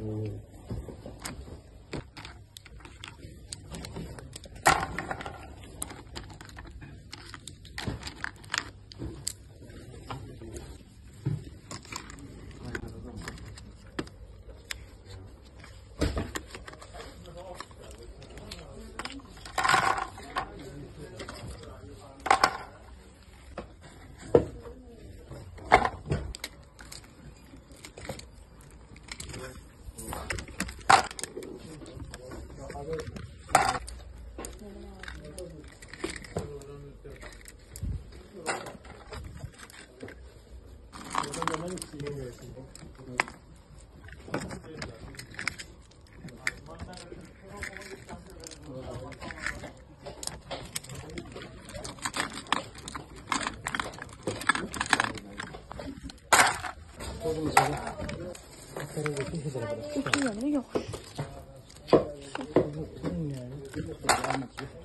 음. Yok. Yok.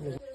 Yok.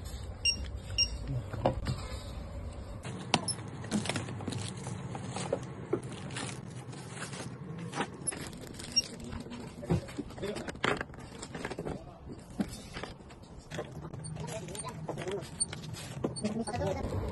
好的等会